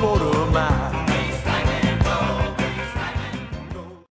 por hoy.